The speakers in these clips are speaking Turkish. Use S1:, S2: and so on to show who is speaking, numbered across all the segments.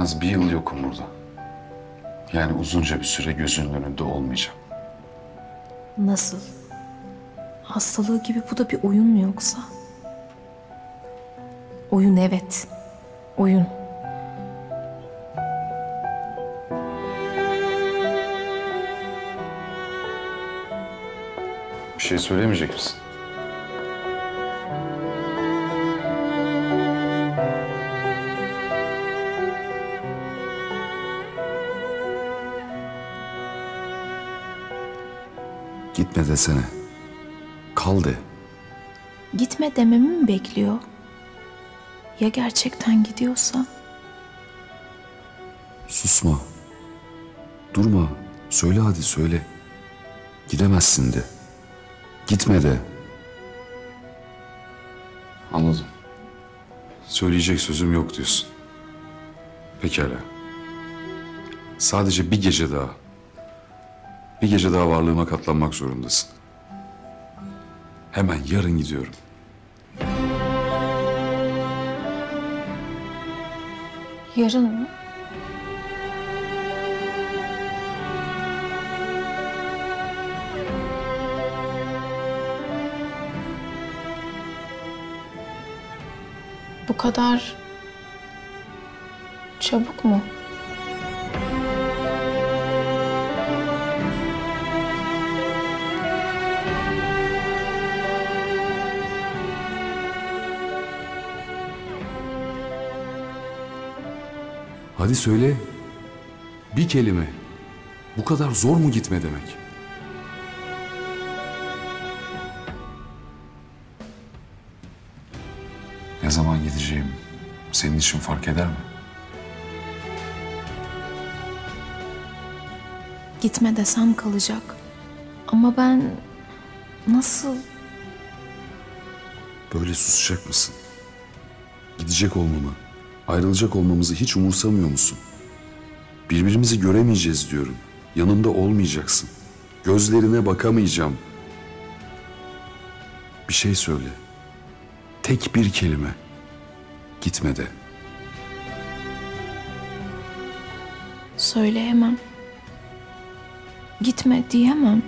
S1: az bir yıl yokum burada. Yani uzunca bir süre gözünün önünde olmayacağım.
S2: Nasıl? Hastalığı gibi bu da bir oyun mu yoksa? Oyun evet. Oyun.
S1: Bir şey söylemeyecek misin? Gitme desene. Kal de.
S2: Gitme dememi mi bekliyor? Ya gerçekten gidiyorsa?
S1: Susma. Durma. Söyle hadi söyle. Gidemezsin de. Gitme de. Anladım. Söyleyecek sözüm yok diyorsun. Pekala. Sadece bir gece daha. Bir gece daha varlığıma katlanmak zorundasın. Hemen yarın gidiyorum.
S2: Yarın mı? Bu kadar çabuk mu?
S1: Söyle. Bir kelime. Bu kadar zor mu gitme demek? Ne zaman gideceğim senin için fark eder mi?
S2: Gitme desem kalacak. Ama ben nasıl
S1: Böyle susacak mısın? Gidecek olmamı, ayrılacak olmamızı hiç umursamıyor musun? Birbirimizi göremeyeceğiz diyorum. Yanımda olmayacaksın. Gözlerine bakamayacağım. Bir şey söyle. Tek bir kelime. Gitme de.
S2: söyleyemem. Gitme diyemem.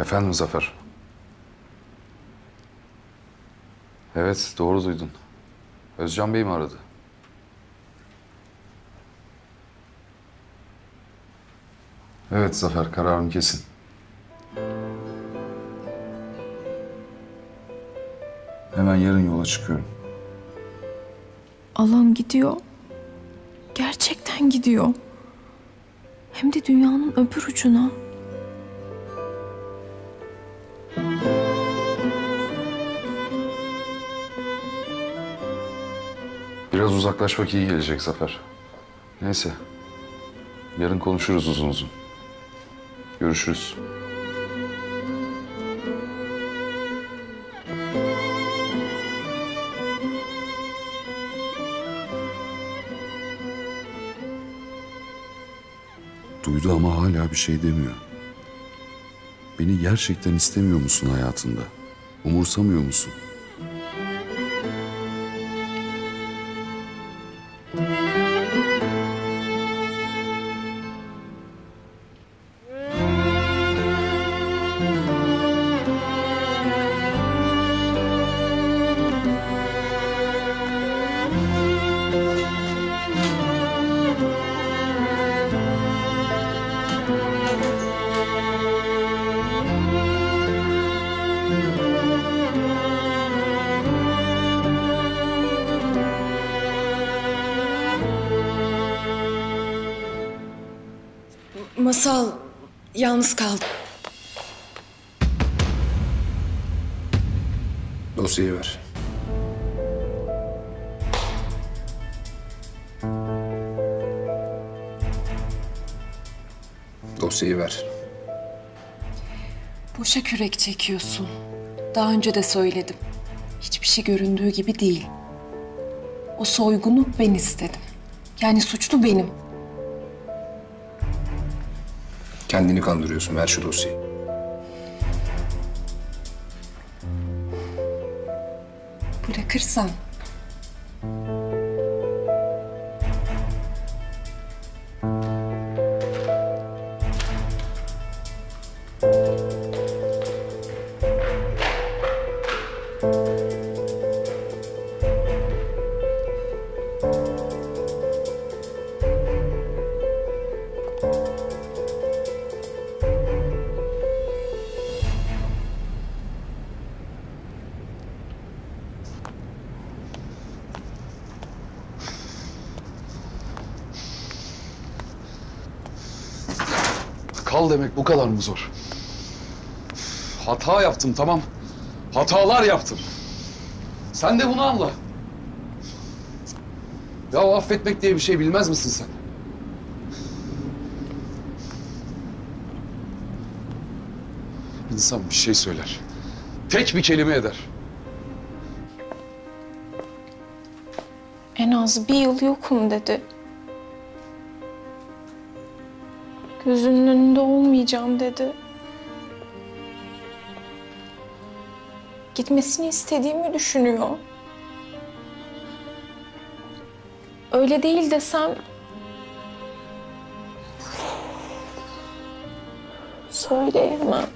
S1: Efendim Zafer. Evet, doğru duydun. Özcan Bey mi aradı? Evet Zafer, kararım kesin. Hemen yarın yola çıkıyorum.
S2: Alan gidiyor. Gerçekten gidiyor. Hem de dünyanın öbür ucuna.
S1: Uzaklaşmak iyi gelecek Zafer. Neyse. Yarın konuşuruz uzun uzun. Görüşürüz. Duydu ama hala bir şey demiyor. Beni gerçekten istemiyor musun hayatında? Umursamıyor musun?
S3: Masal yalnız kaldı.
S4: Dosyayı ver. Dosyayı ver.
S3: Boşa kürek çekiyorsun. Daha önce de söyledim. Hiçbir şey göründüğü gibi değil. O soygunu ben istedim. Yani suçlu benim.
S4: Kendini kandırıyorsun, ver şu dosyayı.
S1: Bırakırsam bu kadar mı zor? Hata yaptım tamam. Hatalar yaptım. Sen de bunu anla. Ya affetmek diye bir şey bilmez misin sen? İnsan bir şey söyler. Tek bir kelime eder.
S2: En az bir yıl yokum dedi. Olmayacağım dedi. Gitmesini istediğimi düşünüyor. Öyle değil desem... Söyleyemem.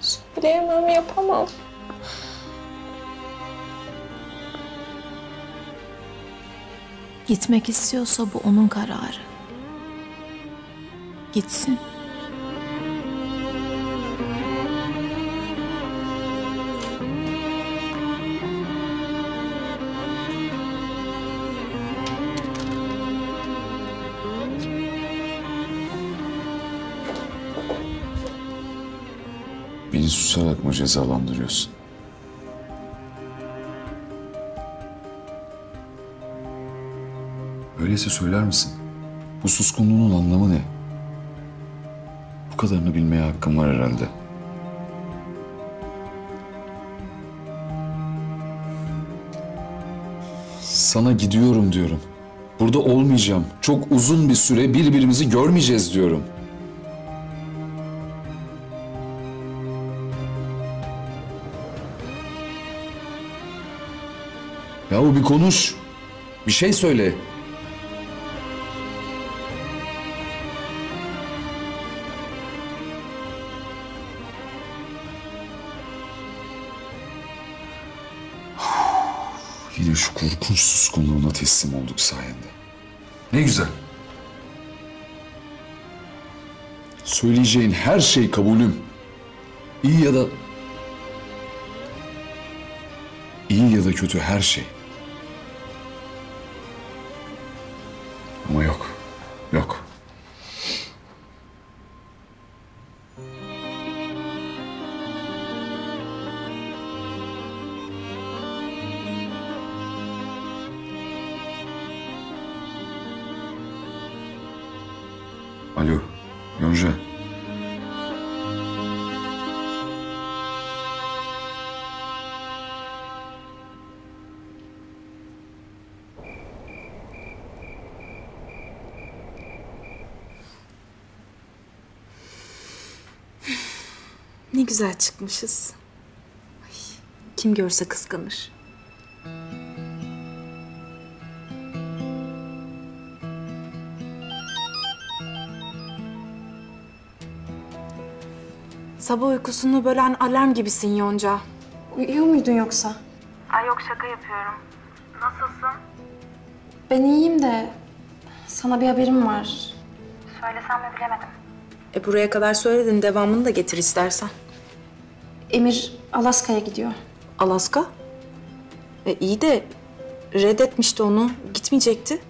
S2: Söyleyemem, yapamam. Gitmek istiyorsa bu onun kararı. Gitsin.
S1: Beni susarak mı cezalandırıyorsun? Öyleyse söyler misin? Bu suskunluğunun anlamı ne? Kadarını bilmeye hakkım var herhalde. Sana gidiyorum diyorum. Burada olmayacağım. Çok uzun bir süre birbirimizi görmeyeceğiz diyorum. Yahu bir konuş. Bir şey söyle. Korkunç suskunluğuna teslim olduk sayende. Ne güzel. Söyleyeceğin her şey kabulüm. İyi ya da... İyi ya da kötü her şey.
S5: Güzel çıkmışız. Ay, kim görse kıskanır. Sabah uykusunu bölen alarm gibisin Yonca.
S6: Uyuyor muydun yoksa?
S7: Ay yok şaka yapıyorum. Nasılsın?
S6: Ben iyiyim de sana bir haberim var.
S7: Söylesem mi bilemedim.
S5: E buraya kadar söyledin, devamını da getir istersen.
S6: Emir Alaska'ya gidiyor.
S5: Alaska? E iyi de reddetmişti onu, gitmeyecekti.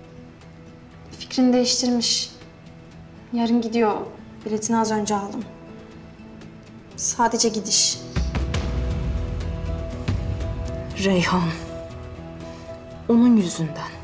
S6: Fikrini değiştirmiş. Yarın gidiyor. Biletini az önce aldım. Sadece gidiş.
S5: Reyhan. Onun yüzünden.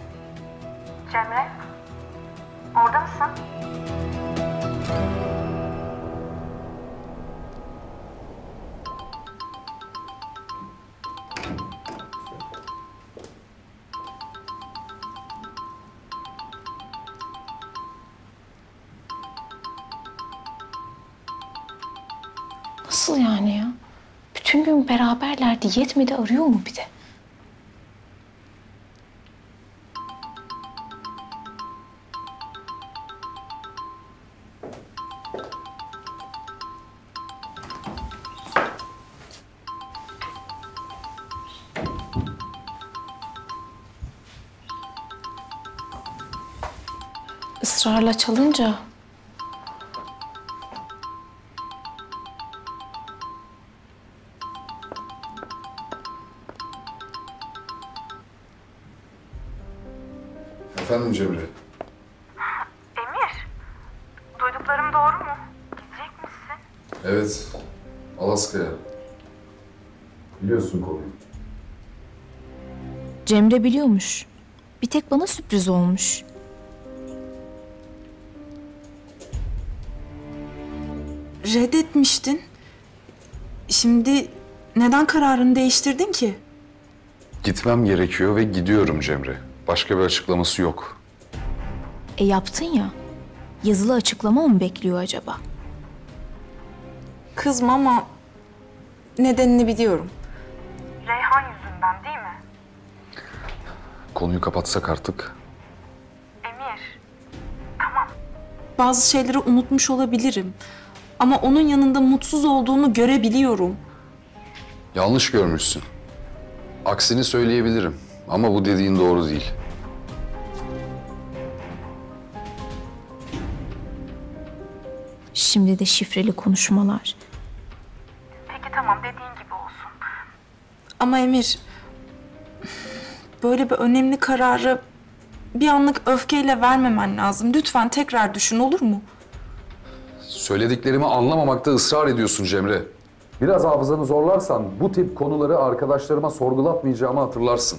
S2: Beraberlerdi. Yetmedi arıyor mu bir de? Israrla çalınca
S1: Evet. Alaska'ya. Biliyorsun konuyu.
S2: Cemre biliyormuş. Bir tek bana sürpriz olmuş.
S5: Reddetmiştin. Şimdi neden kararını değiştirdin ki?
S1: Gitmem gerekiyor ve gidiyorum Cemre. Başka bir açıklaması yok.
S2: E yaptın ya. Yazılı açıklama mı bekliyor acaba?
S5: Kızma ama nedenini biliyorum.
S7: Reyhan yüzünden değil mi?
S1: Konuyu kapatsak artık.
S7: Emir, tamam.
S5: Bazı şeyleri unutmuş olabilirim. Ama onun yanında mutsuz olduğunu görebiliyorum.
S1: Yanlış görmüşsün. Aksini söyleyebilirim. Ama bu dediğin doğru değil.
S2: Şimdi de şifreli konuşmalar.
S7: Tamam dediğin gibi olsun.
S5: Ama Emir, böyle bir önemli kararı bir anlık öfkeyle vermemen lazım. Lütfen tekrar düşün olur mu?
S1: Söylediklerimi anlamamakta ısrar ediyorsun Cemre. Biraz hafızanı zorlarsan bu tip konuları arkadaşlarıma sorgulatmayacağımı hatırlarsın.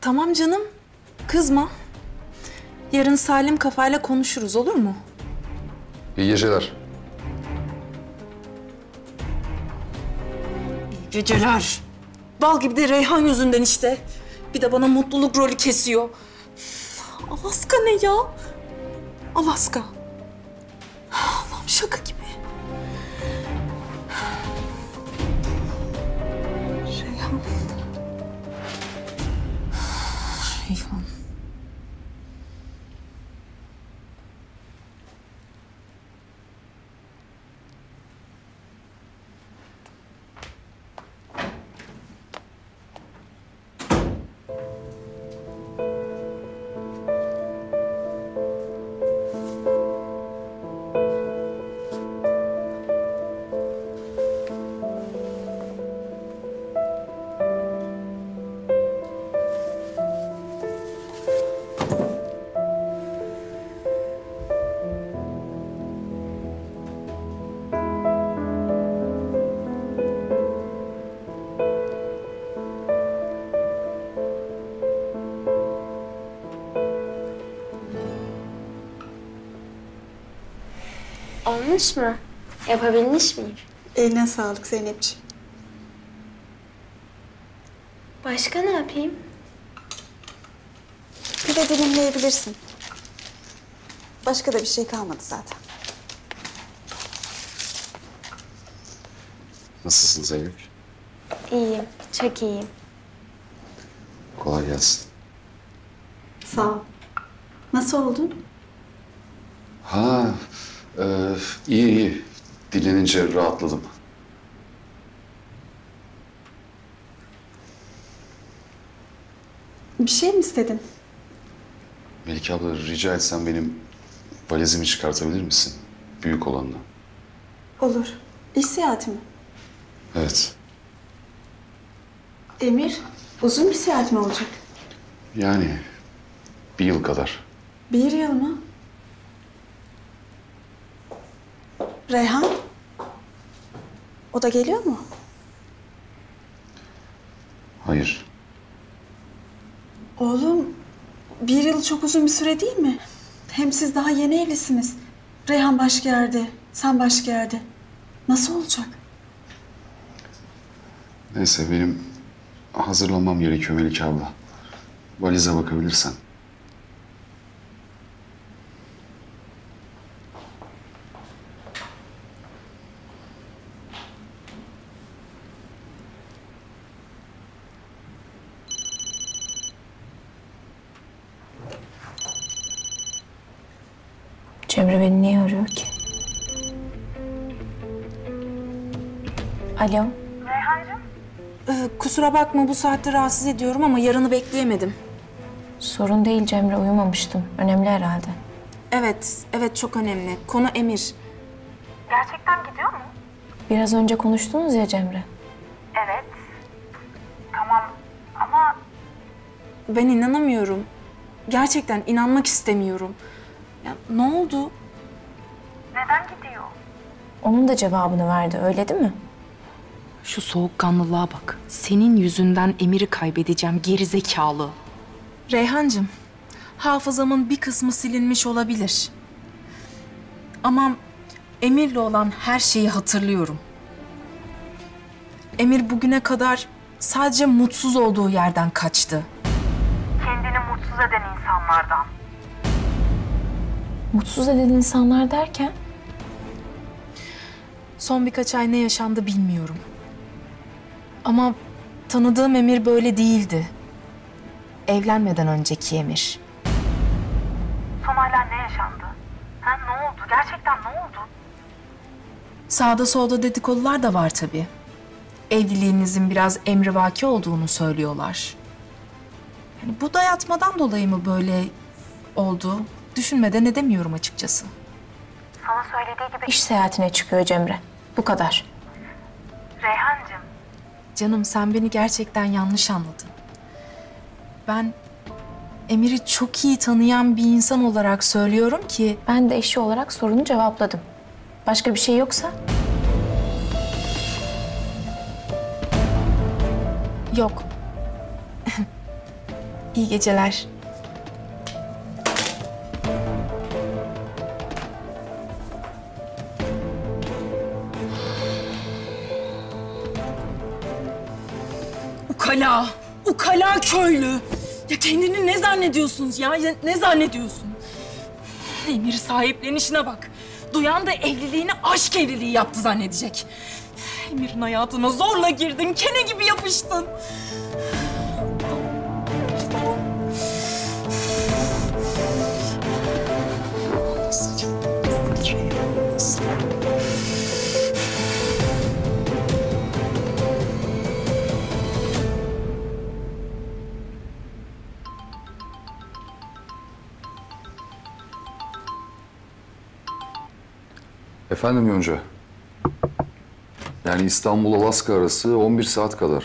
S5: Tamam canım, kızma. Yarın salim kafayla konuşuruz olur mu?
S1: İyi geceler.
S5: Geceler. Bal gibi de Reyhan yüzünden işte. Bir de bana mutluluk rolü kesiyor. Alaska ne ya? Alaska.
S8: Olmuş mu? Yapabilmiş miyim?
S9: Eline sağlık Zeynepciğim.
S8: Başka ne yapayım?
S9: Bir de dilimleyebilirsin. Başka da bir şey kalmadı zaten.
S1: Nasılsın Zeynep?
S8: İyiyim, çok iyiyim.
S1: Kolay gelsin.
S9: Sağ ol. Nasıl oldun?
S1: Ha, e, iyi iyi. Dinlenince rahatladım.
S9: Bir şey mi istedin?
S1: Melike abla rica etsem benim valizimi çıkartabilir misin? Büyük olanla.
S9: Olur. İş seyahati mi?
S1: Evet.
S9: Emir, uzun bir seyahat mi olacak?
S1: Yani bir yıl kadar.
S9: Bir yıl mı? Reyhan? O da geliyor mu?
S1: Hayır.
S9: Oğlum, bir yıl çok uzun bir süre değil mi? Hem siz daha yeni evlisiniz. Reyhan başka yerde, sen başka yerde. Nasıl olacak?
S1: Neyse benim hazırlanmam gerekiyor Melike abla. Valize bakabilirsen.
S2: Alo.
S5: Ee, kusura bakma bu saatte rahatsız ediyorum ama yarını bekleyemedim.
S2: Sorun değil Cemre uyumamıştım. Önemli herhalde.
S5: Evet, evet çok önemli. Konu Emir.
S7: Gerçekten gidiyor mu?
S2: Biraz önce konuştunuz ya Cemre.
S7: Evet. Tamam ama
S5: Ben inanamıyorum. Gerçekten inanmak istemiyorum. Ya ne oldu?
S7: neden gidiyor?
S2: Onun da cevabını verdi öyle değil mi?
S3: Şu soğukkanlılığa bak. Senin yüzünden Emir'i kaybedeceğim gerizekalı.
S5: Reyhancığım, hafızamın bir kısmı silinmiş olabilir. Ama Emir'le olan her şeyi hatırlıyorum. Emir bugüne kadar sadece mutsuz olduğu yerden kaçtı.
S7: Kendini mutsuz eden insanlardan.
S2: Mutsuz eden insanlar derken
S5: Son birkaç ay ne yaşandı bilmiyorum. Ama tanıdığım Emir böyle değildi. Evlenmeden önceki Emir.
S7: Son aylar ne yaşandı? Ha ne oldu? Gerçekten ne oldu?
S5: Sağda solda dedikodular da var tabii. Evliliğinizin biraz emrivaki olduğunu söylüyorlar. Yani bu dayatmadan dolayı mı böyle oldu? Düşünmeden edemiyorum açıkçası.
S7: Sana söylediği gibi
S2: iş seyahatine çıkıyor Cemre. Bu kadar.
S7: Reyhancığım.
S5: Canım sen beni gerçekten yanlış anladın. Ben Emir'i çok iyi tanıyan bir insan olarak söylüyorum ki
S2: Ben de eşi olarak sorunu cevapladım. Başka bir şey yoksa
S5: yok. iyi geceler. Ukala, ukala köylü. Ya kendini ne zannediyorsunuz ya? ya ne zannediyorsun? Emir sahiplenişine bak. Duyan da evliliğini aşk evliliği yaptı zannedecek. Emir'in hayatına zorla girdin, kene gibi yapıştın.
S1: Efendim Yonca. Yani İstanbul-Alaska arası 11 saat kadar.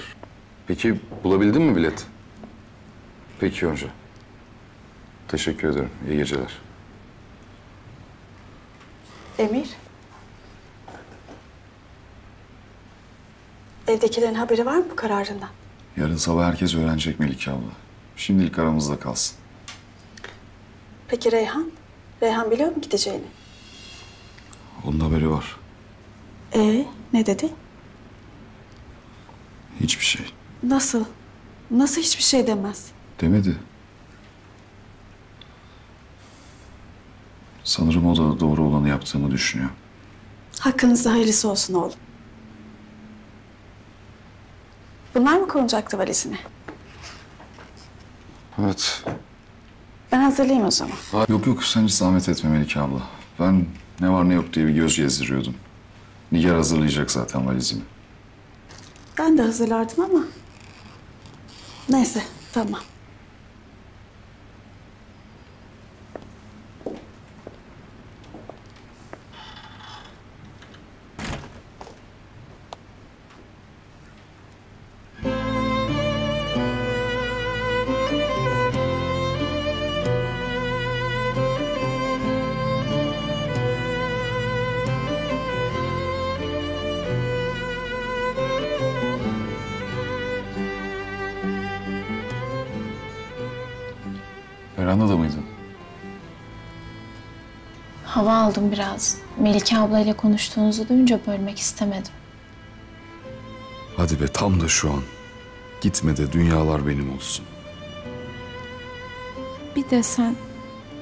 S1: Peki bulabildin mi bilet? Peki Yonca. Teşekkür ederim. İyi geceler.
S9: Emir. Evdekilerin haberi var mı bu kararından?
S1: Yarın sabah herkes öğrenecek Melike abla. Şimdilik aramızda kalsın.
S9: Peki Reyhan? Reyhan biliyor mu gideceğini?
S1: Onun haberi var.
S9: Ee, ne dedi?
S1: Hiçbir şey.
S9: Nasıl? Nasıl hiçbir şey demez?
S1: Demedi. Sanırım o da doğru olanı yaptığımı düşünüyor.
S9: Hakkınızda hayırlısı olsun oğlum. Bunlar mı konacaktı valizine?
S1: Evet.
S9: Ben hazırlayayım o zaman.
S1: Yok yok sen hiç zahmet etme Melike abla. Ben ne var ne yok diye bir göz gezdiriyordum. Nigar hazırlayacak zaten valizimi.
S9: Ben de hazırlardım ama... Neyse, tamam.
S2: Hava aldım biraz. Melike ablayla konuştuğunuzu duyunca bölmek istemedim.
S1: Hadi be tam da şu an. Gitme de dünyalar benim olsun.
S2: Bir desen,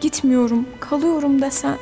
S2: gitmiyorum, kalıyorum desen.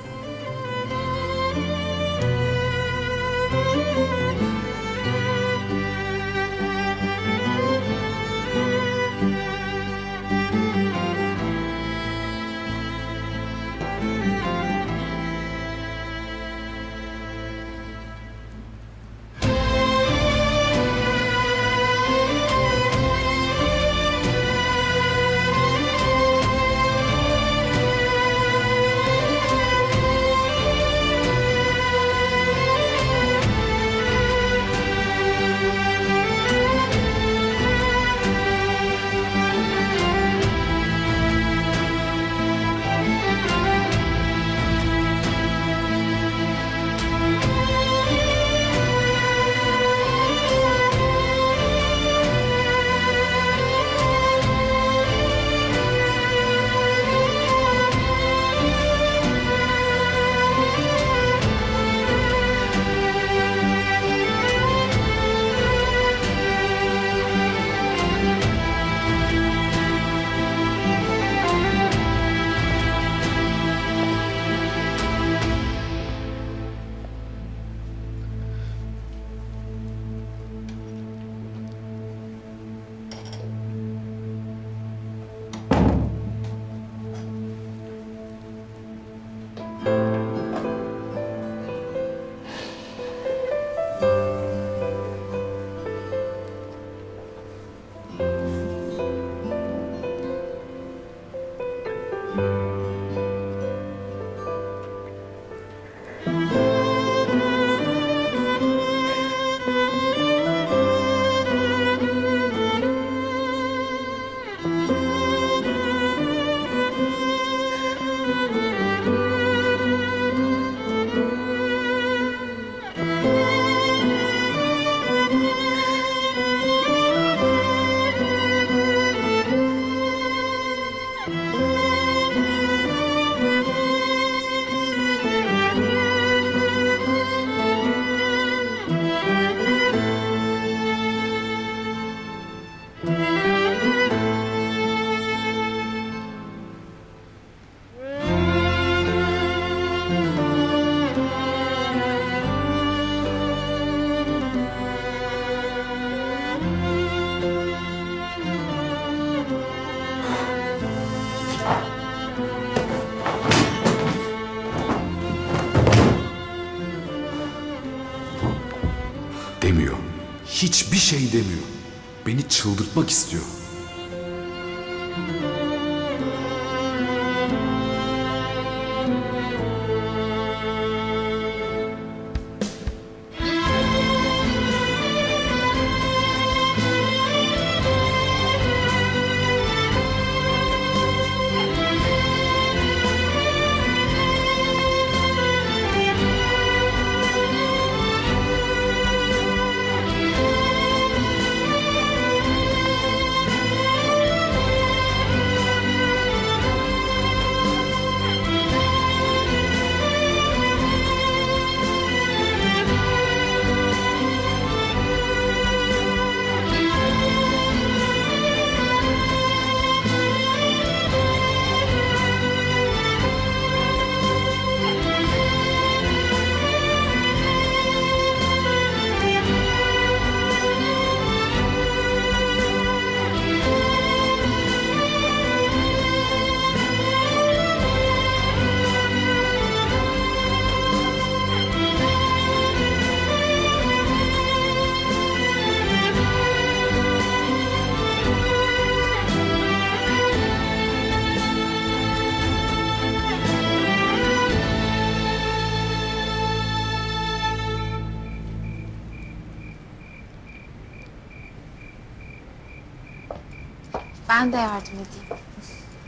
S6: Ben de yardım edeyim.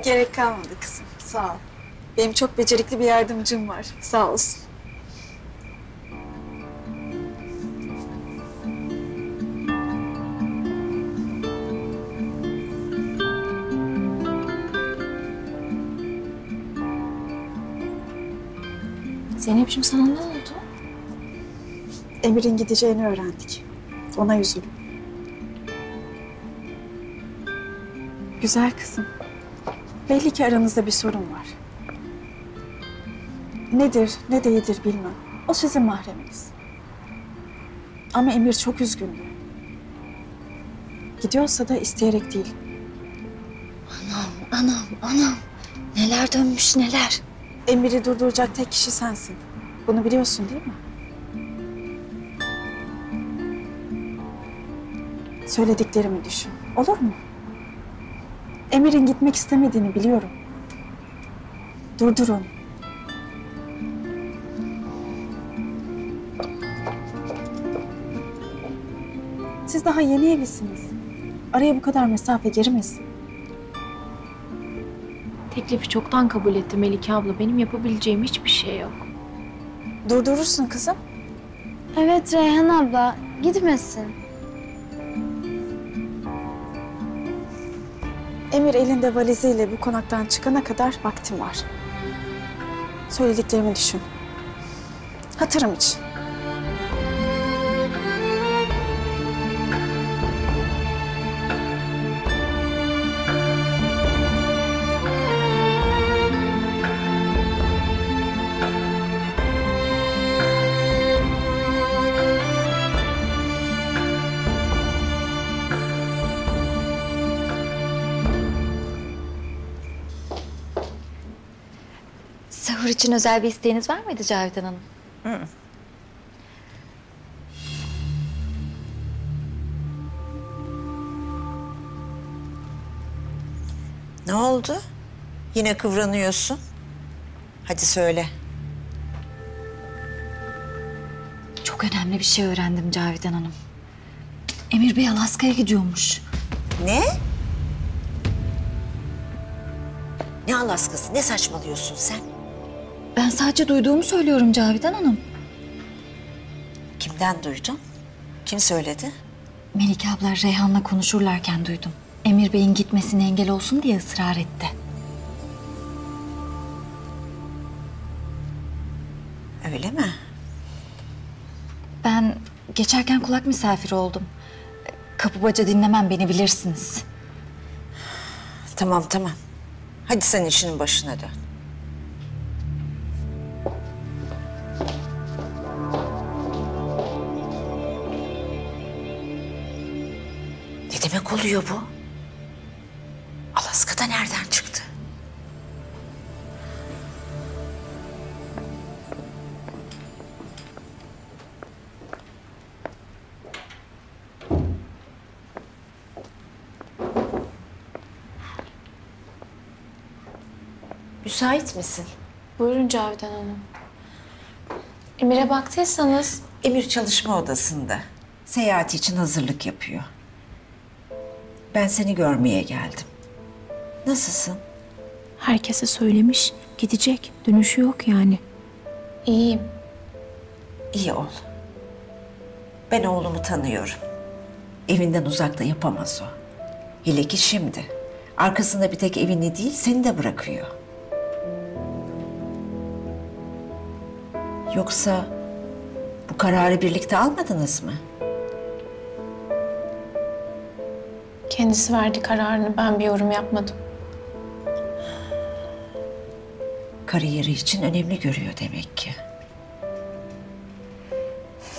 S9: Gerek kalmadı kızım. Sağ ol. Benim çok becerikli bir yardımcım var. Sağ olsun.
S2: Zeynep'ciğim sana ne oldu?
S9: Emir'in gideceğini öğrendik. Ona üzüldüm. Güzel kızım. Belli ki aranızda bir sorun var. Nedir, ne değildir bilmem. O sizin mahreminiz. Ama Emir çok üzgündü. Gidiyorsa da isteyerek değil.
S8: Anam, anam, anam. Neler dönmüş neler.
S9: Emir'i durduracak tek kişi sensin. Bunu biliyorsun değil mi? Söylediklerimi düşün. Olur mu? Emir'in gitmek istemediğini biliyorum. Durdur onu. Siz daha yeni evlisiniz. Araya bu kadar mesafe girmesin.
S2: Teklifi çoktan kabul etti Melike abla. Benim yapabileceğim hiçbir şey yok.
S9: Durdurursun kızım.
S8: Evet Reyhan abla, gitmesin.
S9: Emir elinde valiziyle bu konaktan çıkana kadar vaktim var. Söylediklerimi düşün. Hatırım için.
S10: İçin özel bir isteğiniz var mıydı Cavidan Hanım?
S11: Ne oldu? Yine kıvranıyorsun. Hadi söyle.
S10: Çok önemli bir şey öğrendim Cavidan Hanım. Emir Bey Alaska'ya gidiyormuş.
S11: Ne? Ne Alaskası? Ne saçmalıyorsun sen?
S10: Ben sadece duyduğumu söylüyorum Cavidan Hanım.
S11: Kimden duydun? Kim söyledi?
S10: Melike abla Reyhan'la konuşurlarken duydum. Emir Bey'in gitmesine engel olsun diye ısrar etti.
S11: Öyle mi?
S10: Ben geçerken kulak misafiri oldum. Kapı baca dinlemem beni bilirsiniz.
S11: Tamam tamam. Hadi sen işinin başına dön. oluyor bu? Alaska'da nereden çıktı? Müsait misin?
S2: Buyurun Cavidan Hanım. Emir'e baktıysanız...
S11: Emir çalışma odasında. Seyahati için hazırlık yapıyor. Ben seni görmeye geldim. Nasılsın?
S2: herkese söylemiş. Gidecek. Dönüşü yok yani. İyiyim.
S11: İyi ol. Ben oğlumu tanıyorum. Evinden uzakta yapamaz o. Hele ki şimdi. Arkasında bir tek evini değil seni de bırakıyor. Yoksa bu kararı birlikte almadınız mı?
S2: Kendisi verdi kararını. Ben bir yorum yapmadım.
S11: Kariyeri için önemli görüyor demek ki.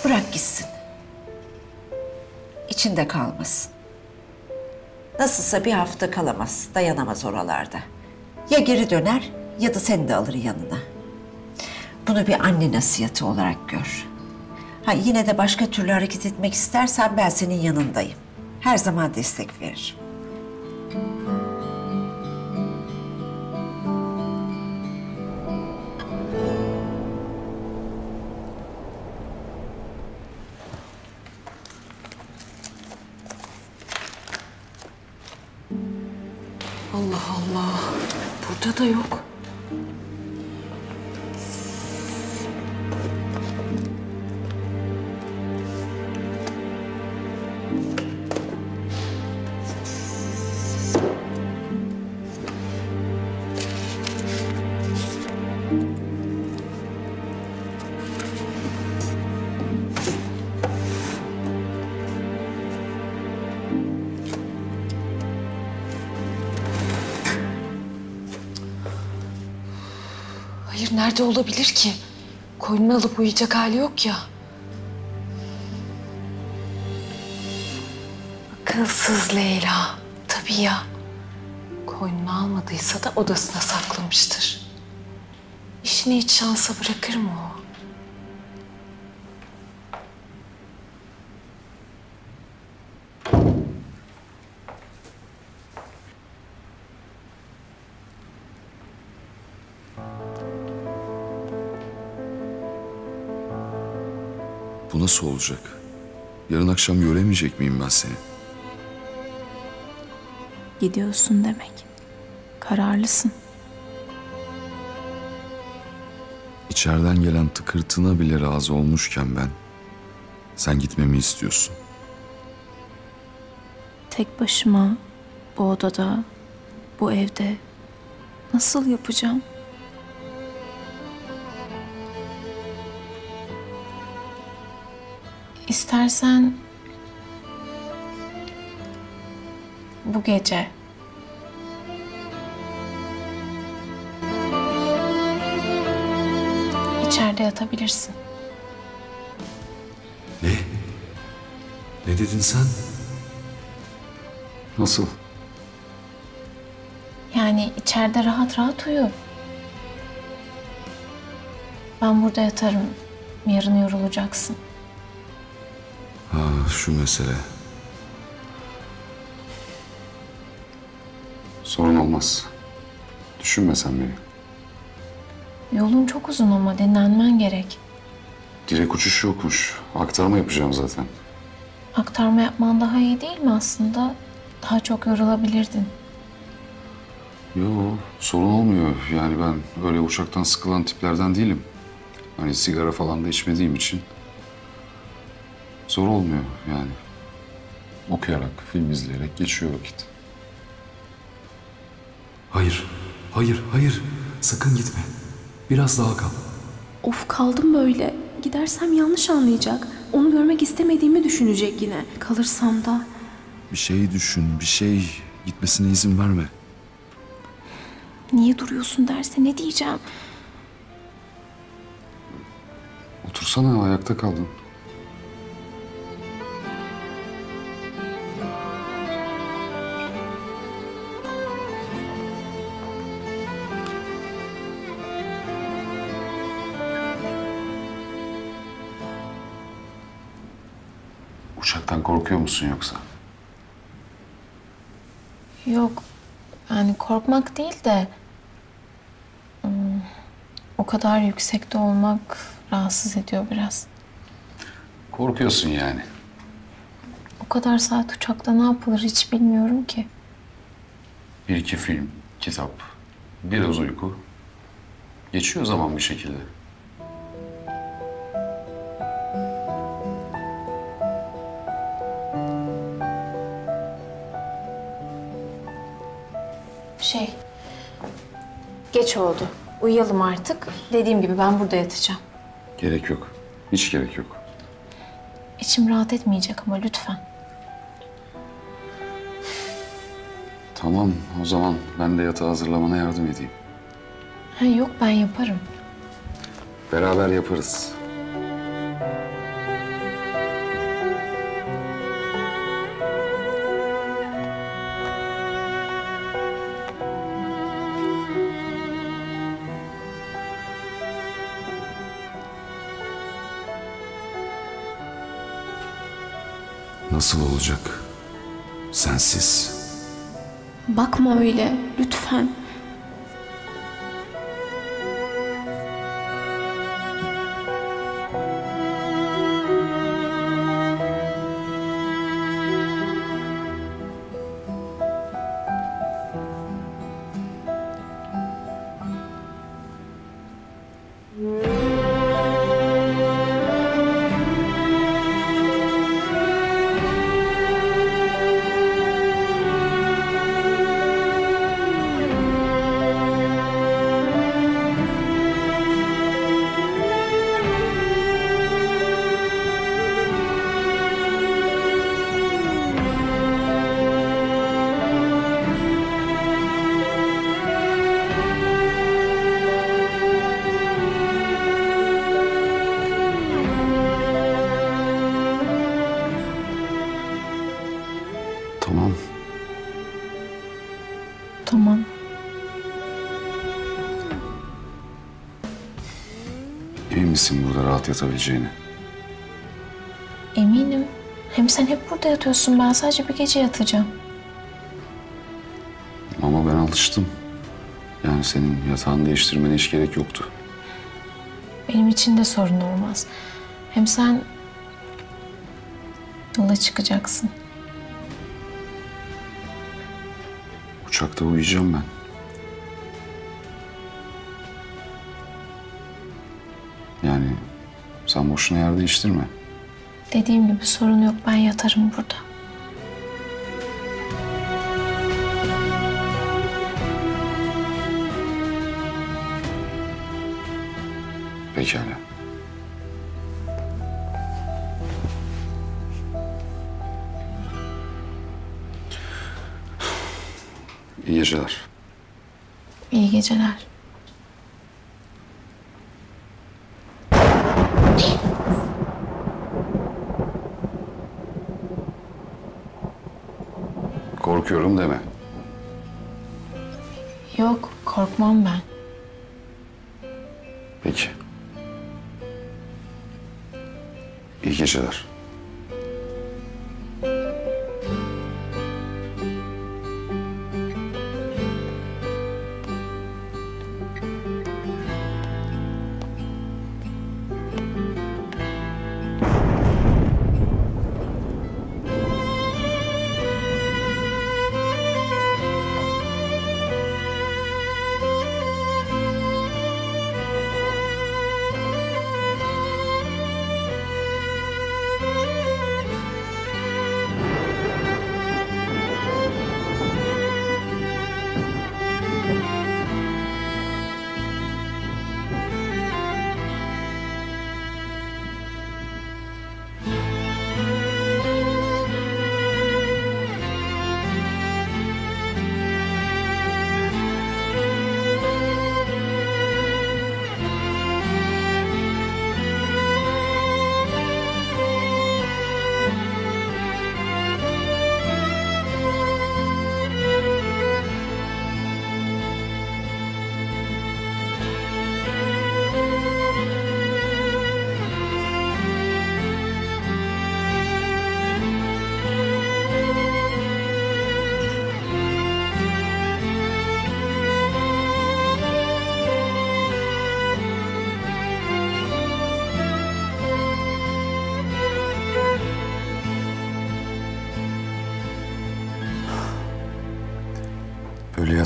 S11: Bırak gitsin. İçinde kalmasın. Nasılsa bir hafta kalamaz, dayanamaz oralarda. Ya geri döner ya da seni de alır yanına. Bunu bir anne nasihatı olarak gör. Ha yine de başka türlü hareket etmek istersen ben senin yanındayım. Her zaman destek veririm.
S3: Allah Allah. Burada da yok. Hayır nerede olabilir ki? Koynunu alıp uyuyacak hali yok ya. Akılsız Leyla. Tabii ya. Koynunu almadıysa da odasına saklamıştır. İşini hiç şansa bırakır mı o?
S1: Bu nasıl olacak? Yarın akşam göremeyecek miyim ben seni?
S2: Gidiyorsun demek. Kararlısın.
S1: İçeriden gelen tıkırtına bile razı olmuşken ben... Sen gitmemi istiyorsun.
S2: Tek başıma bu odada, bu evde nasıl yapacağım? İstersen bu gece içeride yatabilirsin.
S12: Ne? Ne dedin sen?
S1: Nasıl?
S2: Yani içeride rahat rahat uyu. Ben burada yatarım. Yarın yorulacaksın.
S1: Ha şu mesele. Sorun olmaz. Düşünme sen beni.
S2: Yolun çok uzun ama dinlenmen gerek.
S1: Direkt uçuş yokmuş. Aktarma yapacağım zaten.
S2: Aktarma yapman daha iyi değil mi aslında? Daha çok yorulabilirdin.
S1: Yo sorun olmuyor. Yani ben öyle uçaktan sıkılan tiplerden değilim. Hani sigara falan da içmediğim için. Zor olmuyor yani. Okuyarak, film izleyerek geçiyor vakit.
S12: Hayır, hayır, hayır. Sakın gitme. Biraz daha kal.
S2: Of kaldım böyle. Gidersem yanlış anlayacak. Onu görmek istemediğimi düşünecek yine. Kalırsam da.
S1: Bir şey düşün, bir şey. Gitmesine izin verme.
S2: Niye duruyorsun derse ne diyeceğim?
S1: Otursana, ayakta kaldın. Musun yoksa?
S2: Yok. Yani korkmak değil de O kadar yüksekte olmak rahatsız ediyor biraz.
S1: Korkuyorsun yani.
S2: O kadar saat uçakta ne yapılır hiç bilmiyorum ki.
S1: Bir iki film, kitap, biraz uyku. Geçiyor zaman bir şekilde.
S2: Geç oldu. Uyuyalım artık. Dediğim gibi ben burada yatacağım.
S1: Gerek yok. Hiç gerek yok.
S2: İçim rahat etmeyecek ama lütfen.
S1: Tamam o zaman ben de yatağı hazırlamana yardım edeyim.
S2: Ha, yok ben yaparım.
S1: Beraber yaparız. Nasıl olacak? Sensiz.
S2: Bakma öyle lütfen.
S1: Misin burada rahat yatabileceğini?
S2: Eminim. Hem sen hep burada yatıyorsun. Ben sadece bir gece yatacağım.
S1: Ama ben alıştım. Yani senin yatağını değiştirmene hiç gerek yoktu.
S2: Benim için de sorun olmaz. Hem sen yola çıkacaksın.
S1: Uçakta uyuyacağım ben. Sen boşuna yer değiştirme.
S2: Dediğim gibi sorun yok. Ben yatarım burada.
S1: Pekala. İyi geceler.
S2: İyi geceler.
S1: Korkuyorum deme.
S2: Yok, korkmam ben.
S1: Peki. İyi geceler.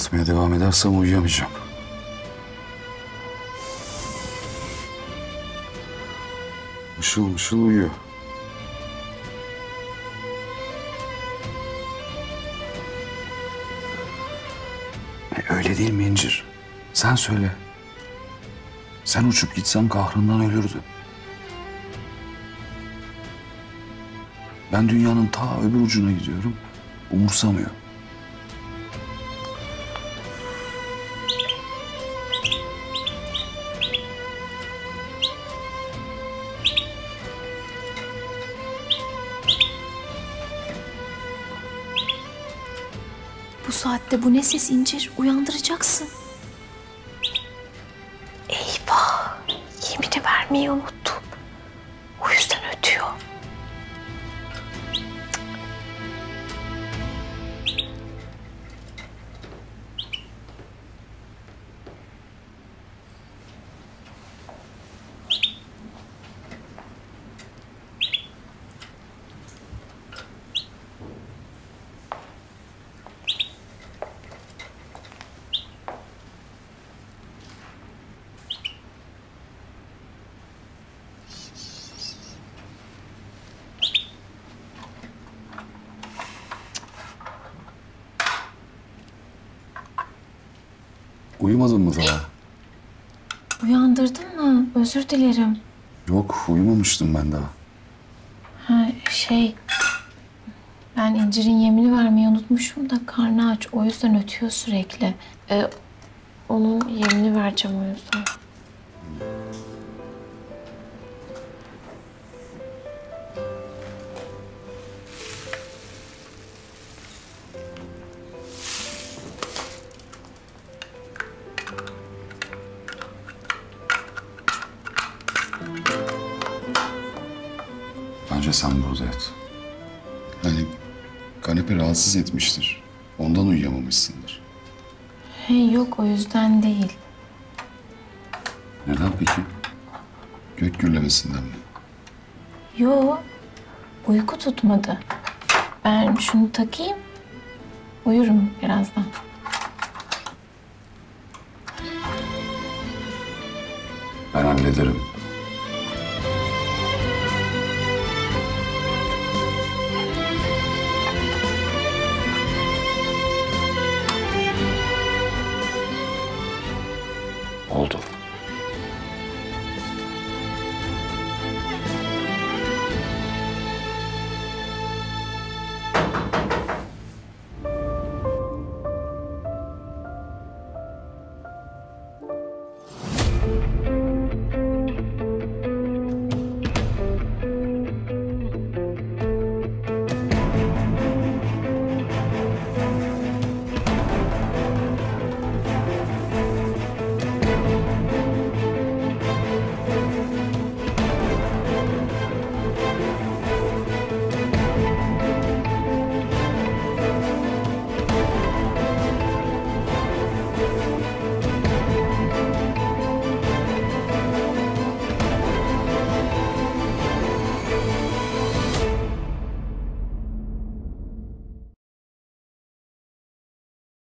S1: Yatmaya devam edersem uyuyamayacağım. Mışıl mışıl uyuyor. E, öyle değil mi İncir? Sen söyle. Sen uçup gitsen kahrından ölürdü. Ben dünyanın ta öbür ucuna gidiyorum. Umursamıyor.
S2: Saatte bu ne ses incir? Uyandıracaksın. Eyvah! Yemini vermeyi unuttum.
S1: Uyumadın mı daha?
S2: Uyandırdın mı? Özür dilerim.
S1: Yok, uyumamıştım ben daha.
S2: Ha şey... Ben İncir'in yemini vermeyi unutmuşum da karnı aç. O yüzden ötüyor sürekli. Ee, onun yemini vereceğim o yüzden.
S1: Rahatsız etmiştir. Ondan uyuyamamışsındır.
S2: Hey yok o yüzden değil.
S1: Neden peki? Gök gürlemesinden mi?
S2: Yo uyku tutmadı. Ben şunu takayım. Uyurum birazdan.
S1: Ben hallederim.